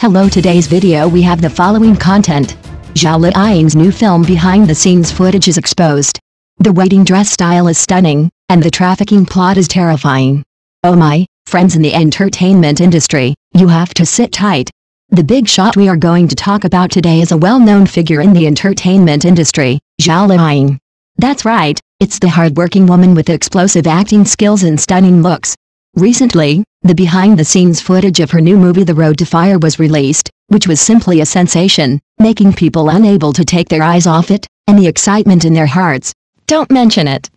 Hello today's video we have the following content. Zhao Liying's new film behind the scenes footage is exposed. The wedding dress style is stunning, and the trafficking plot is terrifying. Oh my, friends in the entertainment industry, you have to sit tight. The big shot we are going to talk about today is a well-known figure in the entertainment industry, Zhao Liying. That's right, it's the hard-working woman with explosive acting skills and stunning looks. Recently, the behind-the-scenes footage of her new movie The Road to Fire was released, which was simply a sensation, making people unable to take their eyes off it, and the excitement in their hearts. Don't mention it.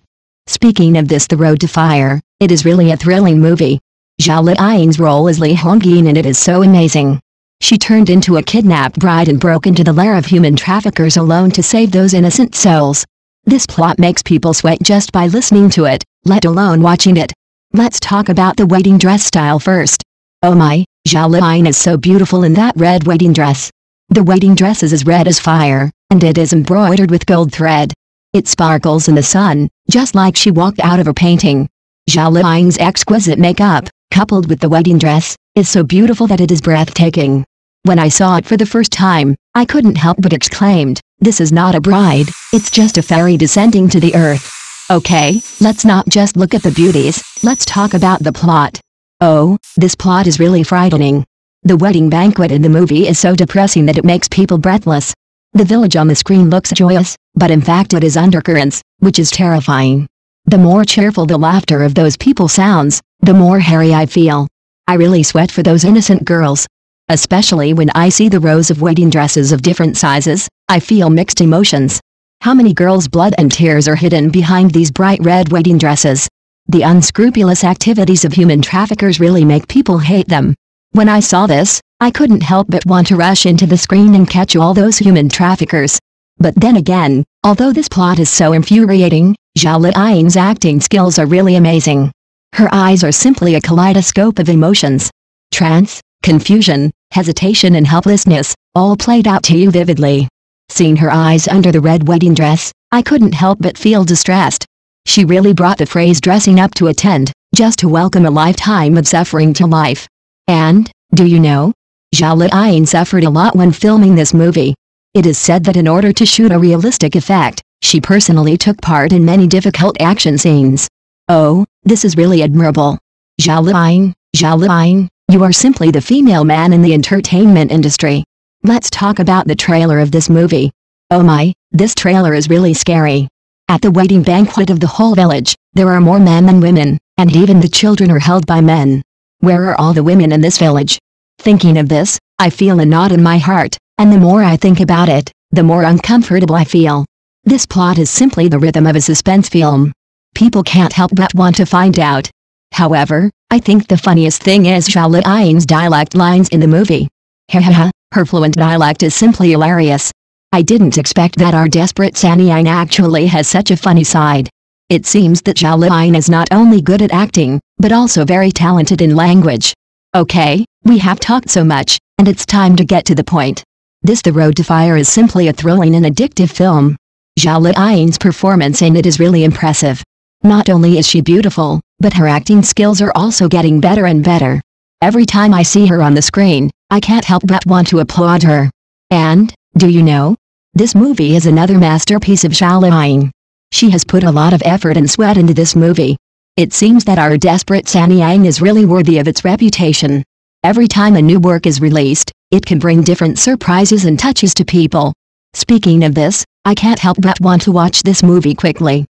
Speaking of this The Road to Fire, it is really a thrilling movie. Zhao Liying's role as Li Hongjin and it is so amazing. She turned into a kidnapped bride and broke into the lair of human traffickers alone to save those innocent souls. This plot makes people sweat just by listening to it, let alone watching it. Let's talk about the wedding dress style first. Oh my, Zhao Liying is so beautiful in that red wedding dress. The wedding dress is as red as fire, and it is embroidered with gold thread. It sparkles in the sun, just like she walked out of a painting. Zhao Liying's exquisite makeup, coupled with the wedding dress, is so beautiful that it is breathtaking. When I saw it for the first time, I couldn't help but exclaimed, this is not a bride, it's just a fairy descending to the earth. Okay, let's not just look at the beauties, let's talk about the plot. Oh, this plot is really frightening. The wedding banquet in the movie is so depressing that it makes people breathless. The village on the screen looks joyous, but in fact it is undercurrents, which is terrifying. The more cheerful the laughter of those people sounds, the more hairy I feel. I really sweat for those innocent girls. Especially when I see the rows of wedding dresses of different sizes, I feel mixed emotions. How many girls' blood and tears are hidden behind these bright red wedding dresses? The unscrupulous activities of human traffickers really make people hate them. When I saw this, I couldn't help but want to rush into the screen and catch all those human traffickers. But then again, although this plot is so infuriating, Zhao Liying's acting skills are really amazing. Her eyes are simply a kaleidoscope of emotions. Trance, confusion, hesitation and helplessness, all played out to you vividly. Seeing her eyes under the red wedding dress, I couldn't help but feel distressed. She really brought the phrase dressing up to attend, just to welcome a lifetime of suffering to life. And, do you know? Zhao Liying suffered a lot when filming this movie. It is said that in order to shoot a realistic effect, she personally took part in many difficult action scenes. Oh, this is really admirable. Zhao Liying, Zhao you are simply the female man in the entertainment industry. Let's talk about the trailer of this movie. Oh my, this trailer is really scary. At the wedding banquet of the whole village, there are more men than women, and even the children are held by men. Where are all the women in this village? Thinking of this, I feel a knot in my heart, and the more I think about it, the more uncomfortable I feel. This plot is simply the rhythm of a suspense film. People can't help but want to find out. However, I think the funniest thing is Zhao Liying's dialect lines in the movie. Hahaha, her fluent dialect is simply hilarious. I didn't expect that our desperate Sanyang actually has such a funny side. It seems that Zhao Liying is not only good at acting, but also very talented in language. Okay, we have talked so much, and it's time to get to the point. This The Road to Fire is simply a thrilling and addictive film. Zhao Liying's performance in it is really impressive. Not only is she beautiful, but her acting skills are also getting better and better. Every time I see her on the screen, I can't help but want to applaud her. And, do you know? This movie is another masterpiece of Zhao Liying. She has put a lot of effort and sweat into this movie. It seems that our desperate Sanyang is really worthy of its reputation. Every time a new work is released, it can bring different surprises and touches to people. Speaking of this, I can't help but want to watch this movie quickly.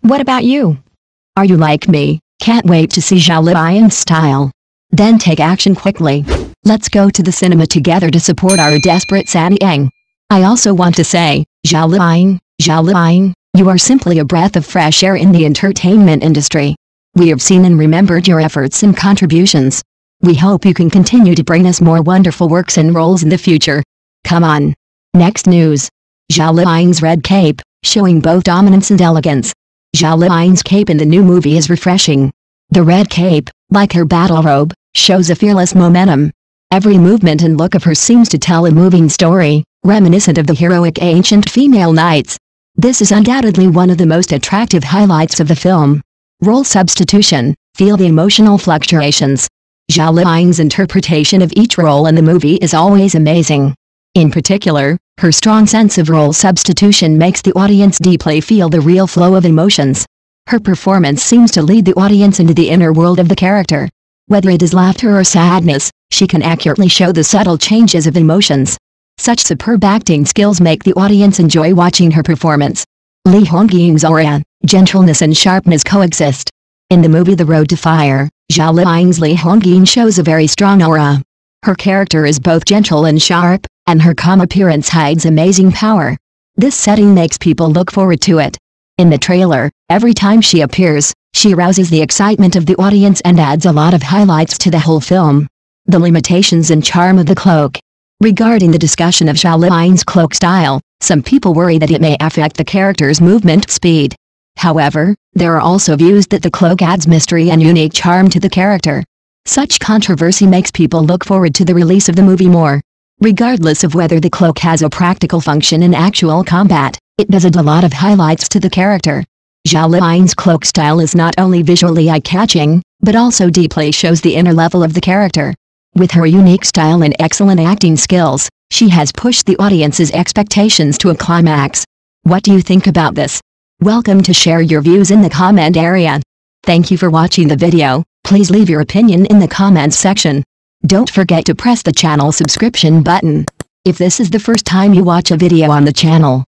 What about you? Are you like me, can't wait to see Zhao Liying's style? Then take action quickly. Let's go to the cinema together to support our desperate Sanyang. I also want to say, Zhao Liying, Zhao Liying, you are simply a breath of fresh air in the entertainment industry. We have seen and remembered your efforts and contributions. We hope you can continue to bring us more wonderful works and roles in the future. Come on. Next news. Zhao Liying's red cape, showing both dominance and elegance. Zhao Liying's cape in the new movie is refreshing. The red cape, like her battle robe, shows a fearless momentum, Every movement and look of her seems to tell a moving story, reminiscent of the heroic ancient female knights. This is undoubtedly one of the most attractive highlights of the film. Role substitution, feel the emotional fluctuations. Zhao Liying's interpretation of each role in the movie is always amazing. In particular, her strong sense of role substitution makes the audience deeply feel the real flow of emotions. Her performance seems to lead the audience into the inner world of the character. Whether it is laughter or sadness, she can accurately show the subtle changes of emotions. Such superb acting skills make the audience enjoy watching her performance. Li Hongying's aura, gentleness and sharpness coexist. In the movie The Road to Fire, Zhao Liying's Li Hongying shows a very strong aura. Her character is both gentle and sharp, and her calm appearance hides amazing power. This setting makes people look forward to it. In the trailer, every time she appears, she arouses the excitement of the audience and adds a lot of highlights to the whole film. The limitations and charm of the cloak. Regarding the discussion of Zhao Liying's cloak style, some people worry that it may affect the character's movement speed. However, there are also views that the cloak adds mystery and unique charm to the character. Such controversy makes people look forward to the release of the movie more. Regardless of whether the cloak has a practical function in actual combat, it does add a lot of highlights to the character. Liying's cloak style is not only visually eye-catching, but also deeply shows the inner level of the character. With her unique style and excellent acting skills, she has pushed the audience's expectations to a climax. What do you think about this? Welcome to share your views in the comment area. Thank you for watching the video, please leave your opinion in the comments section. Don't forget to press the channel subscription button. If this is the first time you watch a video on the channel,